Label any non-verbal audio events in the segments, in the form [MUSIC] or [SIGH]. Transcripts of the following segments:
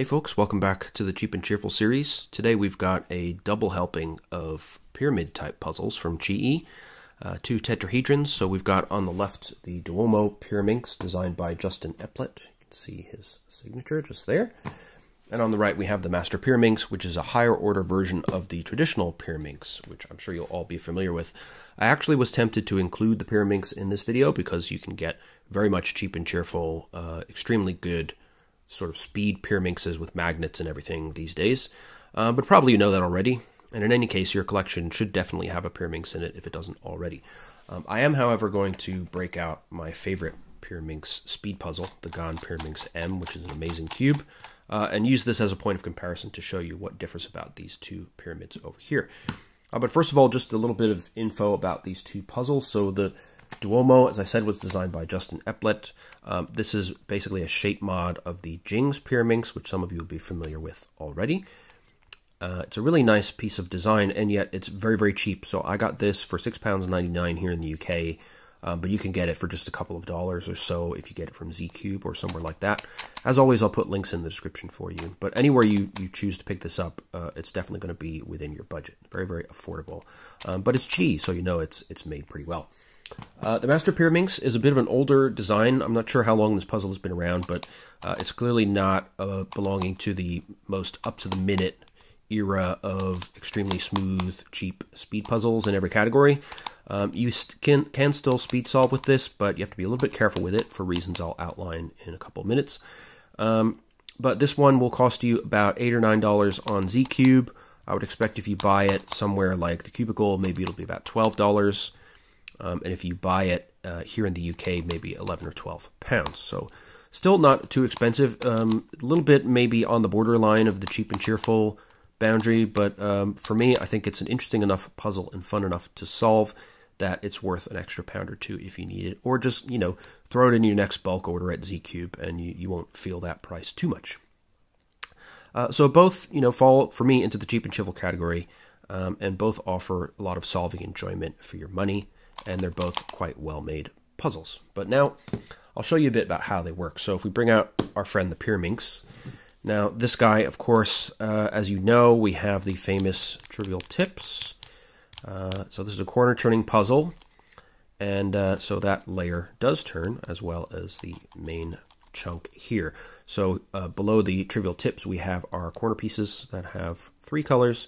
Hey folks, welcome back to the Cheap and Cheerful series. Today we've got a double helping of pyramid type puzzles from QiYi. Uh, two tetrahedrons, so we've got on the left the Duomo Pyraminx designed by Justin Eplet. You can see his signature just there. And on the right we have the Master Pyraminx, which is a higher order version of the traditional Pyraminx, which I'm sure you'll all be familiar with. I actually was tempted to include the Pyraminx in this video because you can get very much cheap and cheerful, uh, extremely good sort of speed pyraminxes with magnets and everything these days. Uh, but probably you know that already. And in any case, your collection should definitely have a pyraminx in it if it doesn't already. Um, I am, however, going to break out my favorite pyraminx speed puzzle, the GAN Pyraminx M, which is an amazing cube, uh, and use this as a point of comparison to show you what differs about these two pyramids over here. Uh, but first of all, just a little bit of info about these two puzzles. So the Duomo, as I said, was designed by Justin Eplet. Um, this is basically a shape mod of the Jing's Pyraminx, which some of you will be familiar with already. Uh, it's a really nice piece of design, and yet it's very, very cheap. So I got this for £6.99 here in the UK, um, but you can get it for just a couple of dollars or so if you get it from ZiiCube or somewhere like that. As always, I'll put links in the description for you. But anywhere you, you choose to pick this up, uh, it's definitely going to be within your budget. Very, very affordable. Um, but it's QiYi, so you know it's, it's made pretty well. Uh, the Master Pyraminx is a bit of an older design. I'm not sure how long this puzzle has been around, but uh, it's clearly not uh, belonging to the most up-to-the-minute era of extremely smooth, cheap speed puzzles in every category. Um, you can, can still speed solve with this, but you have to be a little bit careful with it for reasons I'll outline in a couple of minutes. Um, but this one will cost you about 8 or $9 on ZiiCube. I would expect if you buy it somewhere like the Cubicle, maybe it'll be about $12. Um, and if you buy it uh, here in the UK, maybe 11 or 12 pounds. So still not too expensive. Um, a little bit maybe on the borderline of the cheap and cheerful boundary, but um, for me, I think it's an interesting enough puzzle and fun enough to solve that it's worth an extra pound or two if you need it, or just you know throw it in your next bulk order at ZiiCube, and you, you won't feel that price too much. Uh, so both you know fall for me into the cheap and cheerful category, um, and both offer a lot of solving enjoyment for your money and they're both quite well made puzzles. But now I'll show you a bit about how they work. So if we bring out our friend the Pyraminx, now this guy, of course, uh, as you know, we have the famous trivial tips. Uh, so this is a corner turning puzzle, and uh, so that layer does turn as well as the main chunk here. So uh, below the trivial tips, we have our corner pieces that have three colors.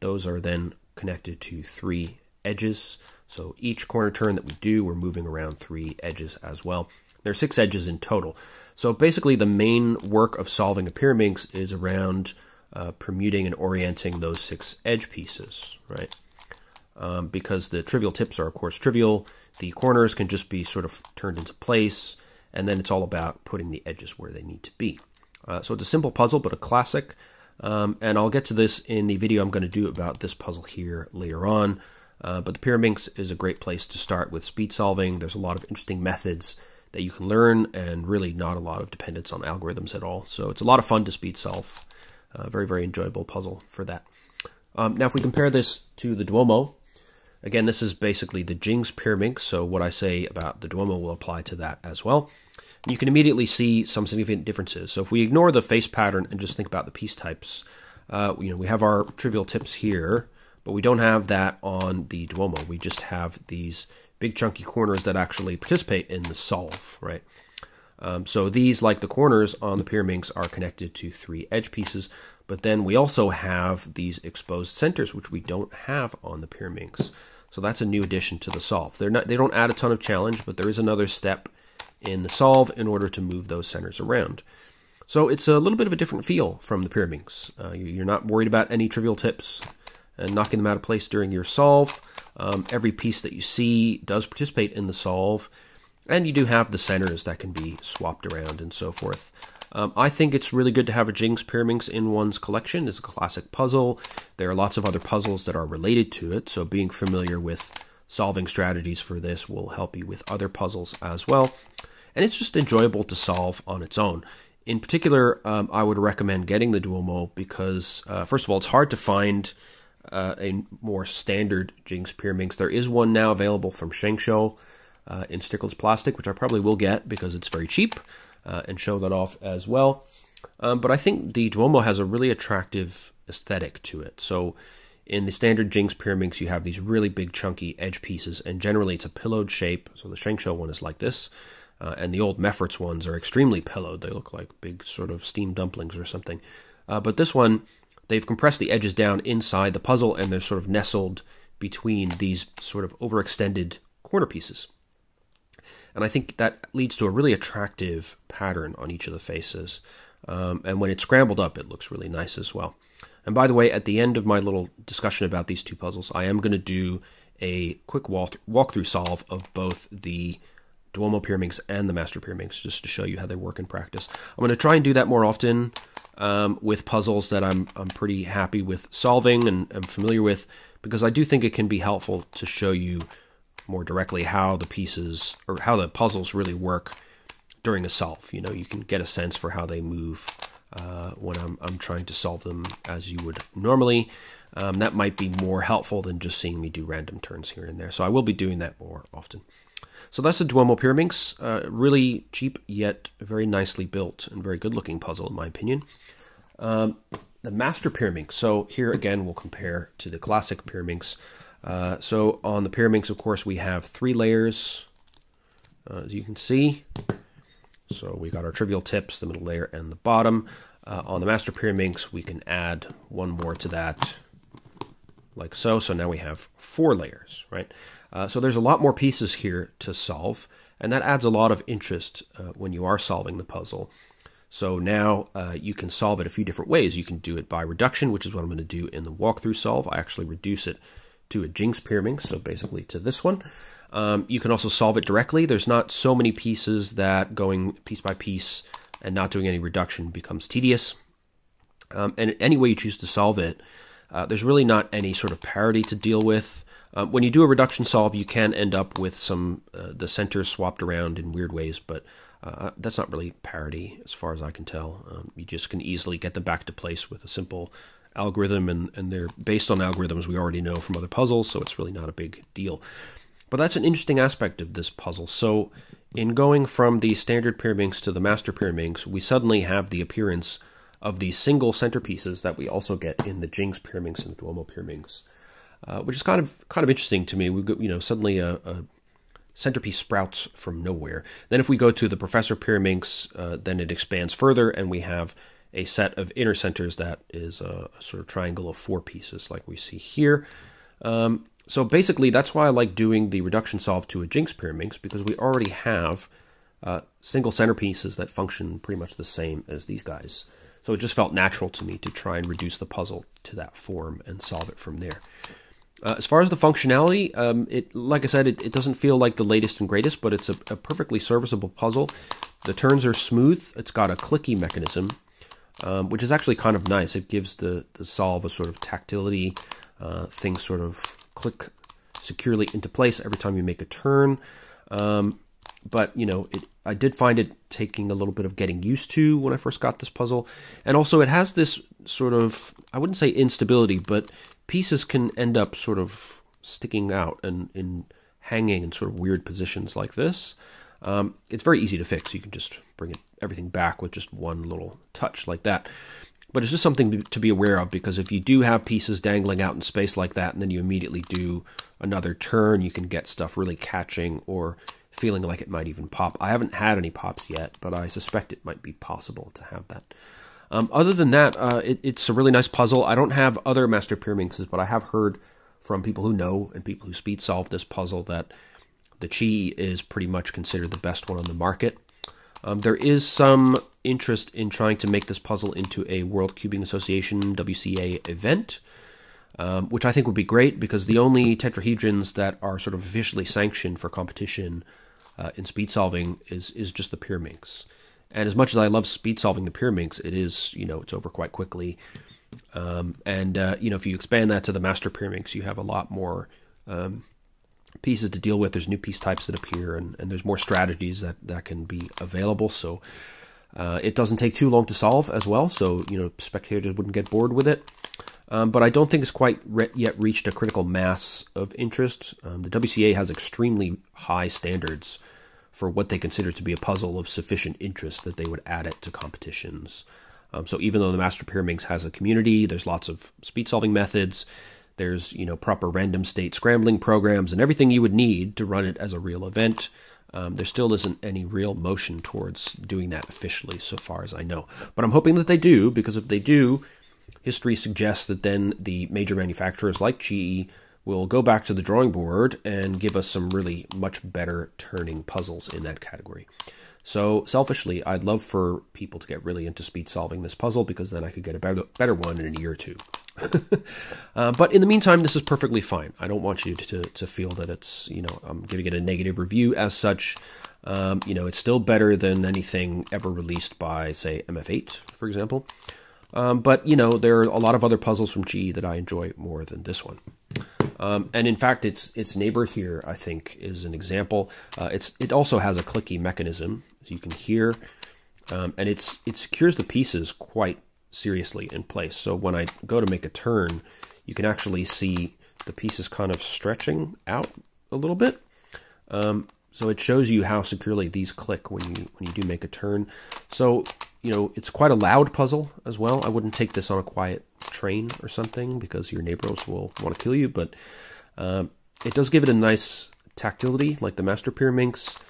Those are then connected to three edges. So each corner turn that we do, we're moving around three edges as well. There are six edges in total. So basically the main work of solving a pyraminx is around uh, permuting and orienting those six edge pieces, right? Um, because the trivial tips are, of course, trivial. The corners can just be sort of turned into place, and then it's all about putting the edges where they need to be. Uh, so it's a simple puzzle, but a classic. Um, and I'll get to this in the video I'm going to do about this puzzle here later on. Uh, but the Pyraminx is a great place to start with speed solving. There's a lot of interesting methods that you can learn and really not a lot of dependence on algorithms at all. So it's a lot of fun to speed solve. Uh, very, very enjoyable puzzle for that. Um, now, if we compare this to the Duomo, again, this is basically the Jing's Pyraminx, so what I say about the Duomo will apply to that as well. You can immediately see some significant differences. So if we ignore the face pattern and just think about the piece types, uh, you know, we have our trivial tips here, but we don't have that on the Duomo. We just have these big chunky corners that actually participate in the solve, right? Um, so these, like the corners on the Pyraminx, are connected to three edge pieces, but then we also have these exposed centers, which we don't have on the Pyraminx. So that's a new addition to the solve. They're not, they don't add a ton of challenge, but there is another step in the solve in order to move those centers around. So it's a little bit of a different feel from the Pyraminx. Uh, you're not worried about any trivial tips and knocking them out of place during your solve. Um, every piece that you see does participate in the solve, and you do have the centers that can be swapped around and so forth. Um, I think it's really good to have a Jing's Pyraminx in one's collection. It's a classic puzzle. There are lots of other puzzles that are related to it, so being familiar with solving strategies for this will help you with other puzzles as well. And it's just enjoyable to solve on its own. In particular, um, I would recommend getting the Duomo because, uh, first of all, it's hard to find uh, a more standard Jing's Pyraminx. There is one now available from ShengShou uh, in stickerless plastic, which I probably will get because it's very cheap, uh, and show that off as well. Um, but I think the Duomo has a really attractive aesthetic to it. So in the standard Jing's Pyraminx, you have these really big chunky edge pieces, and generally it's a pillowed shape. So the ShengShou one is like this, uh, and the old Mefferts ones are extremely pillowed. They look like big sort of steamed dumplings or something. Uh, but this one, they've compressed the edges down inside the puzzle, and they're sort of nestled between these sort of overextended corner pieces. And I think that leads to a really attractive pattern on each of the faces. Um, and when it's scrambled up, it looks really nice as well. And by the way, at the end of my little discussion about these two puzzles, I am going to do a quick walk walkthrough solve of both the Duomo Pyraminx and the Master Pyraminx, just to show you how they work in practice. I'm going to try and do that more often um, with puzzles that I'm I'm pretty happy with solving and I'm familiar with, because I do think it can be helpful to show you more directly how the pieces or how the puzzles really work during a solve. You know, you can get a sense for how they move uh, when I'm, I'm trying to solve them as you would normally. Um, that might be more helpful than just seeing me do random turns here and there. So I will be doing that more often. So that's the Duomo Pyraminx. Uh, really cheap, yet very nicely built and very good looking puzzle, in my opinion. Um, the Master Pyraminx. So here again, we'll compare to the classic Pyraminx. Uh, so on the Pyraminx, of course, we have three layers, uh, as you can see. So we got our trivial tips, the middle layer, and the bottom. Uh, on the Master Pyraminx, we can add one more to that, like so. So now we have four layers, right? Uh, so there's a lot more pieces here to solve, and that adds a lot of interest uh, when you are solving the puzzle. So now uh, you can solve it a few different ways. You can do it by reduction, which is what I'm going to do in the walkthrough solve. I actually reduce it to a Jing's Pyraminx, so basically to this one. Um, you can also solve it directly. There's not so many pieces that going piece by piece and not doing any reduction becomes tedious. Um, and any way you choose to solve it, uh, there's really not any sort of parity to deal with. Uh, when you do a reduction solve, you can end up with some uh, the centers swapped around in weird ways, but uh, that's not really parity as far as I can tell. Um, you just can easily get them back to place with a simple algorithm, and, and they're based on algorithms we already know from other puzzles, so it's really not a big deal. But that's an interesting aspect of this puzzle. So, in going from the standard Pyraminx to the master Pyraminx, we suddenly have the appearance of these single centerpieces that we also get in the Jing's Pyraminx and the Duomo Pyraminx, uh, which is kind of kind of interesting to me. We you know suddenly a, a, centerpiece sprouts from nowhere. Then if we go to the Professor Pyraminx, uh, then it expands further, and we have a set of inner centers that is a, sort of triangle of four pieces, like we see here. Um, so basically, that's why I like doing the reduction solve to a Jing's Pyraminx, because we already have uh, single centerpieces that function pretty much the same as these guys. So it just felt natural to me to try and reduce the puzzle to that form and solve it from there. Uh, as far as the functionality, um, it like I said, it, it, doesn't feel like the latest and greatest, but it's a, a perfectly serviceable puzzle. The turns are smooth. It's got a clicky mechanism, um, which is actually kind of nice. It gives the, the solve a sort of tactility. Uh, things sort of click securely into place every time you make a turn. Um, but, you know, it, I did find it taking a little bit of getting used to when I first got this puzzle. And also, it has this sort of, I wouldn't say instability, but pieces can end up sort of sticking out and in hanging in sort of weird positions like this. Um, it's very easy to fix. You can just bring it everything back with just one little touch like that. But it's just something to be aware of because if you do have pieces dangling out in space like that and then you immediately do another turn, you can get stuff really catching or feeling like it might even pop. I haven't had any pops yet, but I suspect it might be possible to have that. Um, other than that, uh, it, it's a really nice puzzle. I don't have other Master Pyraminxes, but I have heard from people who know and people who speed solve this puzzle that the QiYi is pretty much considered the best one on the market. Um, there is some interest in trying to make this puzzle into a World Cubing Association WCA event, um, which I think would be great because the only tetrahedrons that are sort of officially sanctioned for competition uh, in speed solving is is just the Pyraminx. And as much as I love speed solving the Pyraminx, it is you know it's over quite quickly. Um, and uh, you know if you expand that to the Master Pyraminx, you have a lot more um, pieces to deal with. There's new piece types that appear, and, and there's more strategies that that can be available. So uh, it doesn't take too long to solve as well, so you know spectators wouldn't get bored with it. Um, but I don't think it's quite re yet reached a critical mass of interest. Um, the WCA has extremely high standards for what they consider to be a puzzle of sufficient interest that they would add it to competitions. Um, so even though the Master Pyraminx has a community, there's lots of speed solving methods. There's you know proper random state scrambling programs and everything you would need to run it as a real event. Um, there still isn't any real motion towards doing that officially, so far as I know. But I'm hoping that they do, because if they do, history suggests that then the major manufacturers like QiYi will go back to the drawing board and give us some really much better turning puzzles in that category. So selfishly, I'd love for people to get really into speed solving this puzzle because then I could get a better, better one in a year or two. [LAUGHS] uh, but in the meantime, this is perfectly fine. I don't want you to, to feel that it's, you know, I'm giving it a negative review as such. Um, you know, it's still better than anything ever released by, say, MF8, for example. Um, but, you know, there are a lot of other puzzles from QiYi that I enjoy more than this one. Um, and in fact, its its neighbor here, I think, is an example. Uh, it's it also has a clicky mechanism, as you can hear, um, and it's it secures the pieces quite seriously in place. So when I go to make a turn, you can actually see the pieces kind of stretching out a little bit. Um, so it shows you how securely these click when you when you do make a turn. So you know it's quite a loud puzzle as well. I wouldn't take this on a quiet train or something because your neighbors will want to kill you. But um, it does give it a nice tactility like the Master Pyraminx.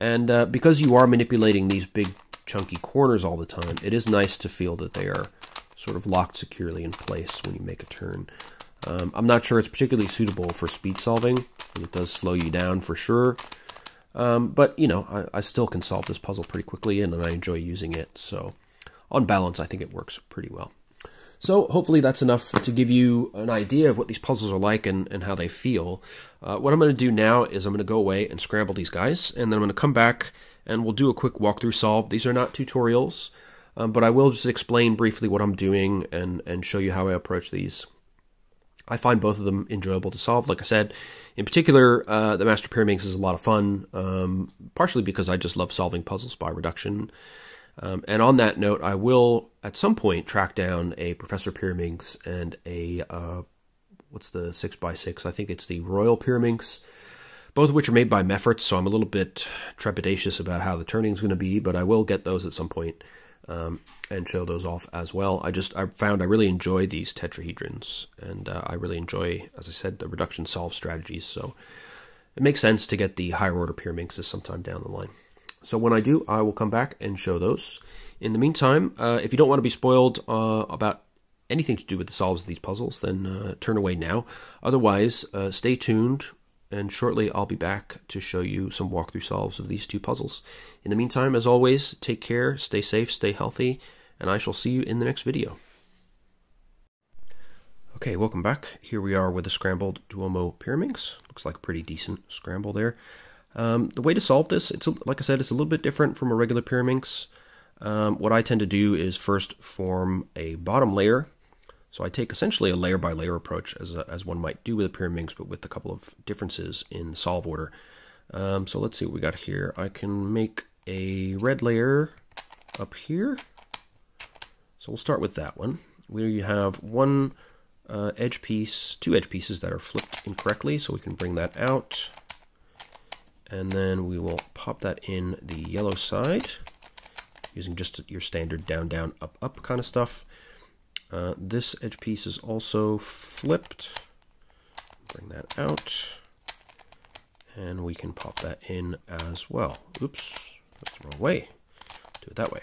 And uh, because you are manipulating these big chunky corners all the time, it is nice to feel that they are sort of locked securely in place when you make a turn. Um, I'm not sure it's particularly suitable for speed solving, it does slow you down for sure. Um, but, you know, I, I, still can solve this puzzle pretty quickly, and, and I enjoy using it. So, on balance, I think it works pretty well. So hopefully that's enough to give you an idea of what these puzzles are like and, and how they feel. Uh, what I'm going to do now is I'm going to go away and scramble these guys, and then I'm going to come back and we'll do a quick walkthrough solve. These are not tutorials, um, but I will just explain briefly what I'm doing and, and show you how I approach these. I find both of them enjoyable to solve. Like I said, in particular, uh, the Master Pyraminx is a lot of fun, um, partially because I just love solving puzzles by reduction. Um, and on that note, I will at some point track down a Professor Pyraminx and a uh, what's the six x six? I think it's the Royal Pyraminx, both of which are made by Mefferts. So I'm a little bit trepidatious about how the turning is going to be, but I will get those at some point um, and show those off as well. I just I found I really enjoy these tetrahedrons, and uh, I really enjoy, as I said, the reduction solve strategies. So it makes sense to get the higher order Pyraminxes sometime down the line. So when I do, I will come back and show those. In the meantime, uh, if you don't want to be spoiled uh, about anything to do with the solves of these puzzles, then uh, turn away now. Otherwise, uh, stay tuned, and shortly I'll be back to show you some walkthrough solves of these two puzzles. In the meantime, as always, take care, stay safe, stay healthy, and I shall see you in the next video. Okay, welcome back. Here we are with the scrambled Duomo Pyraminx. Looks like a pretty decent scramble there. Um, the way to solve this, it's like I said, it's a little bit different from a regular Pyraminx. Um, what I tend to do is first form a bottom layer. So I take essentially a layer by layer approach as, a, as one might do with a Pyraminx, but with a couple of differences in solve order. Um, so let's see what we got here. I can make a red layer up here. So we'll start with that one. We have one uh, edge piece, two edge pieces that are flipped incorrectly, so we can bring that out and then we will pop that in the yellow side using just your standard down, down, up, up kind of stuff. Uh, this edge piece is also flipped. Bring that out. And we can pop that in as well. Oops, that's the wrong way. Do it that way.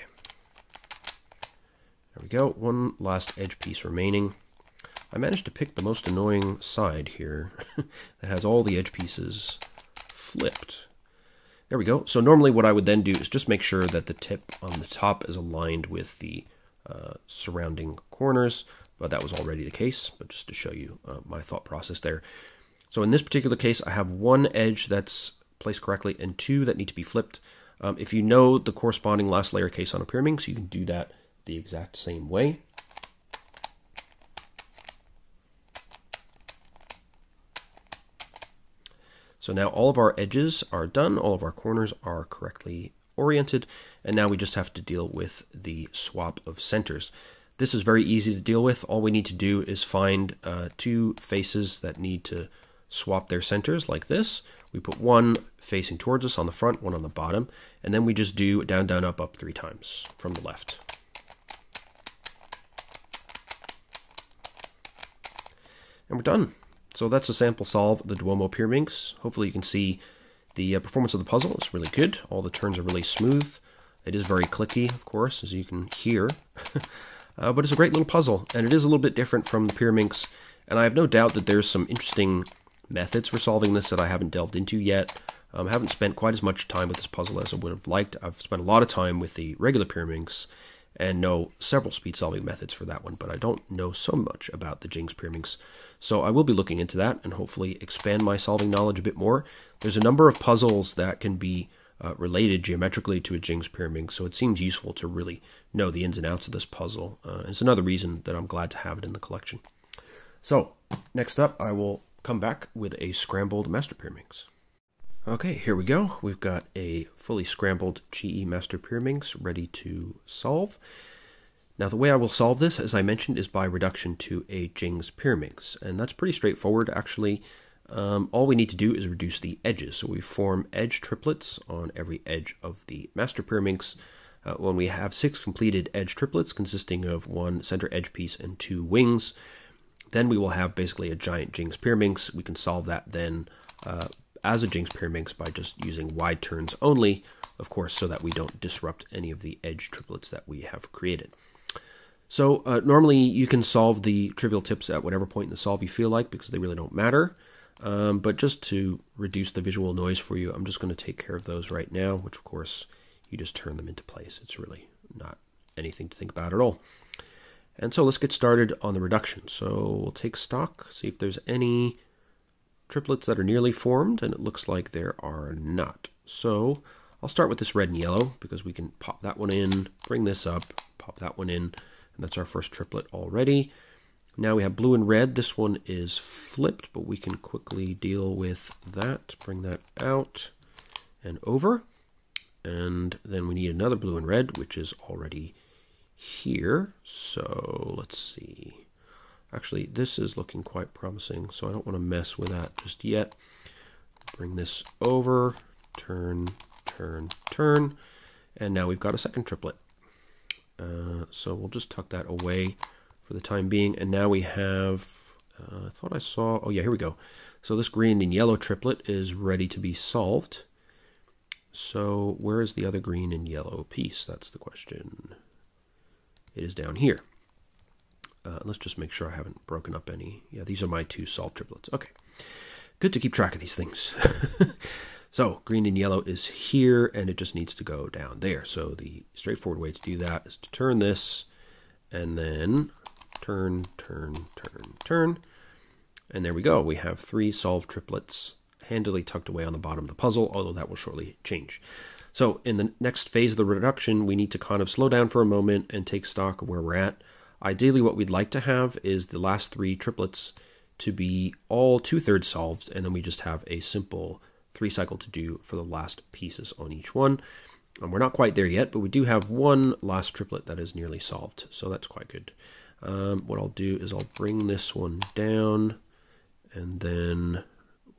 There we go. One last edge piece remaining. I managed to pick the most annoying side here [LAUGHS] that has all the edge pieces flipped. There we go. So normally what I would then do is just make sure that the tip on the top is aligned with the uh, surrounding corners, but that was already the case, but just to show you uh, my thought process there. So in this particular case, I have one edge that's placed correctly and two that need to be flipped. Um, if you know the corresponding last layer case on a Pyraminx, you can do that the exact same way. So now all of our edges are done, all of our corners are correctly oriented, and now we just have to deal with the swap of centers. This is very easy to deal with. All we need to do is find uh, two faces that need to swap their centers like this. We put one facing towards us on the front, one on the bottom, and then we just do down, down, up, up three times from the left. And we're done. So that's a sample solve the Duomo Pyraminx. Hopefully you can see the uh, performance of the puzzle is really good. All the turns are really smooth. It is very clicky, of course, as you can hear. [LAUGHS] uh, but it's a great little puzzle, and it is a little bit different from the Pyraminx. And I have no doubt that there's some interesting methods for solving this that I haven't delved into yet. Um, I haven't spent quite as much time with this puzzle as I would have liked. I've spent a lot of time with the regular Pyraminx and know several speed solving methods for that one, but I don't know so much about the Jing's Pyraminx. So I will be looking into that and hopefully expand my solving knowledge a bit more. There's a number of puzzles that can be uh, related geometrically to a Jing's Pyraminx, so it seems useful to really know the ins and outs of this puzzle. Uh, it's another reason that I'm glad to have it in the collection. So, next up, I will come back with a scrambled Master Pyraminx. Okay, here we go. We've got a fully scrambled QiYi Master Pyraminx ready to solve. Now the way I will solve this, as I mentioned, is by reduction to a Jing's Pyraminx, and that's pretty straightforward actually. Um, all we need to do is reduce the edges. So we form edge triplets on every edge of the Master Pyraminx. Uh, when we have six completed edge triplets consisting of one center edge piece and two wings, then we will have basically a giant Jing's Pyraminx. We can solve that then uh, as a Jing's Pyraminx by just using wide turns only, of course, so that we don't disrupt any of the edge triplets that we have created. So uh, normally you can solve the trivial tips at whatever point in the solve you feel like because they really don't matter. Um, but just to reduce the visual noise for you, I'm just going to take care of those right now, which of course you just turn them into place. It's really not anything to think about at all. And so let's get started on the reduction. So we'll take stock, see if there's any triplets that are nearly formed, and it looks like there are not. So I'll start with this red and yellow because we can pop that one in, bring this up, pop that one in, and that's our first triplet already. Now we have blue and red. This one is flipped, but we can quickly deal with that. Bring that out and over. And then we need another blue and red, which is already here. So let's see. Actually, this is looking quite promising, so I don't want to mess with that just yet. Bring this over, turn, turn, turn, and now we've got a second triplet. Uh, so we'll just tuck that away for the time being, and now we have, uh, I thought I saw, oh yeah, here we go. So this green and yellow triplet is ready to be solved. So where is the other green and yellow piece? That's the question. It is down here. Uh, let's just make sure I haven't broken up any. Yeah, these are my two solved triplets. Okay. Good to keep track of these things. [LAUGHS] so green and yellow is here, and it just needs to go down there. So the straightforward way to do that is to turn this, and then turn, turn, turn, turn. And there we go. We have three solved triplets handily tucked away on the bottom of the puzzle, although that will shortly change. So in the next phase of the reduction, we need to kind of slow down for a moment and take stock of where we're at. Ideally, what we'd like to have is the last three triplets to be all two-thirds solved, and then we just have a simple three cycle to do for the last pieces on each one. And we're not quite there yet, but we do have one last triplet that is nearly solved, so that's quite good. Um, what I'll do is I'll bring this one down, and then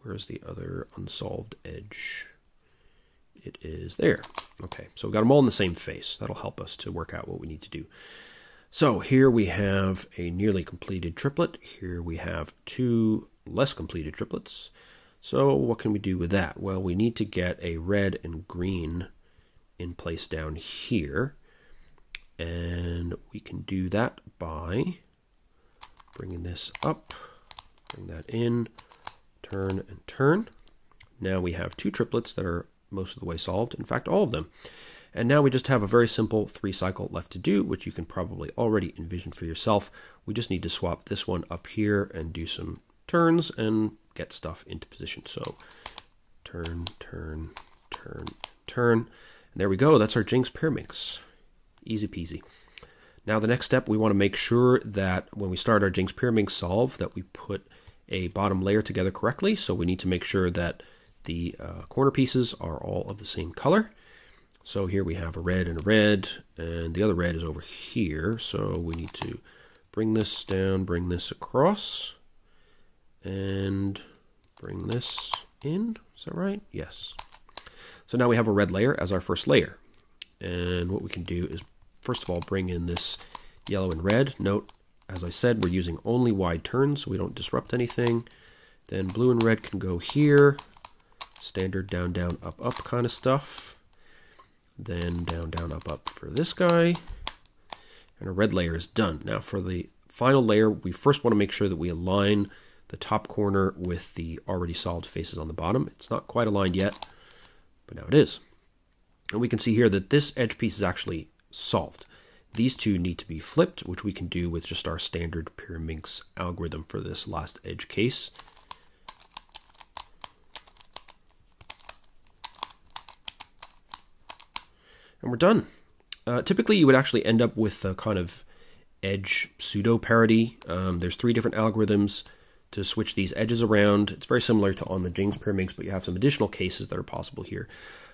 where's the other unsolved edge? It is there. Okay, so we've got them all in the same face. That'll help us to work out what we need to do. So here we have a nearly completed triplet. Here we have two less completed triplets. So what can we do with that? Well, we need to get a red and green in place down here. And we can do that by bringing this up, bring that in, turn and turn. Now we have two triplets that are most of the way solved. In fact, all of them. And now we just have a very simple three cycle left to do, which you can probably already envision for yourself. We just need to swap this one up here and do some turns and get stuff into position. So turn, turn, turn, turn. And there we go. That's our Jing's Pyraminx. Easy peasy. Now the next step, we want to make sure that when we start our Jing's Pyraminx solve, that we put a bottom layer together correctly. So we need to make sure that the uh, corner pieces are all of the same color. So here we have a red and a red, and the other red is over here. So we need to bring this down, bring this across, and bring this in. Is that right? Yes. So now we have a red layer as our first layer. And what we can do is, first of all, bring in this yellow and red. Note, as I said, we're using only wide turns so we don't disrupt anything. Then blue and red can go here. Standard down, down, up, up kind of stuff. Then down, down, up, up for this guy. And a red layer is done. Now for the final layer, we first want to make sure that we align the top corner with the already solved faces on the bottom. It's not quite aligned yet, but now it is. And we can see here that this edge piece is actually solved. These two need to be flipped, which we can do with just our standard Pyraminx algorithm for this last edge case. And we're done. Uh, typically, you would actually end up with a kind of edge pseudo parity. Um, there's three different algorithms to switch these edges around. It's very similar to on the Jing's Pyraminx, but you have some additional cases that are possible here.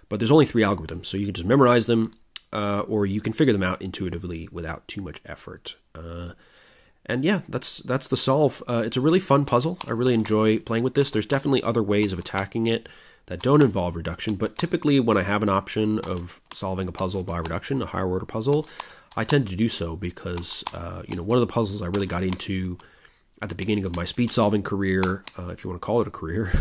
But there's only three algorithms, so you can just memorize them, uh, or you can figure them out intuitively without too much effort. Uh, and yeah, that's that's the solve. Uh, it's a really fun puzzle. I really enjoy playing with this. There's definitely other ways of attacking it that don't involve reduction, but typically when I have an option of solving a puzzle by reduction, a higher order puzzle, I tend to do so because uh, you know one of the puzzles I really got into at the beginning of my speed solving career, uh, if you want to call it a career,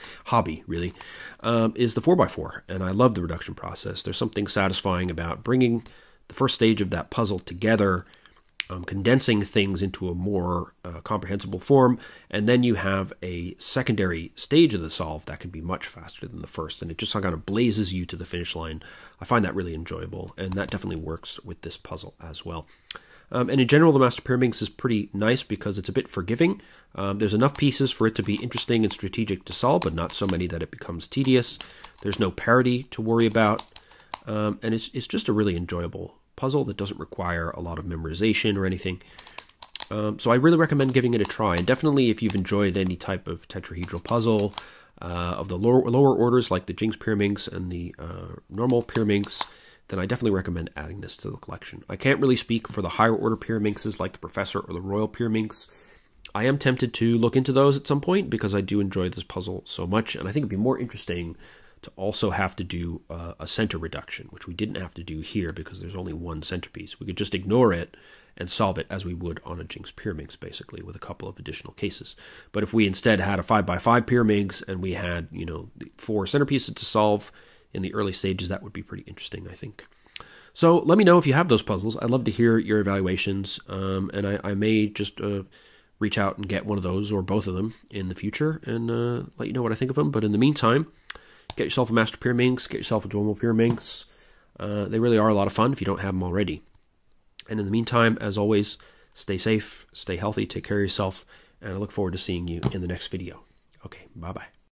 [LAUGHS] hobby really, um, is the 4x4. And I love the reduction process. There's something satisfying about bringing the first stage of that puzzle together, um, condensing things into a more uh, comprehensible form, and then you have a secondary stage of the solve that can be much faster than the first. And it just kind of blazes you to the finish line. I find that really enjoyable, and that definitely works with this puzzle as well. Um, and in general, the Master Pyraminx is pretty nice because it's a bit forgiving. Um, there's enough pieces for it to be interesting and strategic to solve, but not so many that it becomes tedious. There's no parity to worry about. Um, and it's, it's just a really enjoyable puzzle that doesn't require a lot of memorization or anything. Um, so I really recommend giving it a try. And definitely if you've enjoyed any type of tetrahedral puzzle uh, of the lower, lower orders like the Jing's Pyraminx and the uh, normal Pyraminx, then I definitely recommend adding this to the collection. I can't really speak for the higher order Pyraminxes like the Professor or the Royal Pyraminx. I am tempted to look into those at some point because I do enjoy this puzzle so much, and I think it'd be more interesting to also have to do uh, a center reduction, which we didn't have to do here because there's only one centerpiece. We could just ignore it and solve it as we would on a Jing's Pyraminx, basically, with a couple of additional cases. But if we instead had a 5x5 Pyraminx and we had, you know, four centerpieces to solve, in the early stages, that would be pretty interesting, I think. So let me know if you have those puzzles. I'd love to hear your evaluations, um, and I, I, may just uh, reach out and get one of those or both of them in the future and uh, let you know what I think of them. But in the meantime, get yourself a Master Pyraminx, get yourself a Duomo Pyraminx. Uh, they really are a lot of fun if you don't have them already. And in the meantime, as always, stay safe, stay healthy, take care of yourself, and I look forward to seeing you in the next video. Okay, bye bye.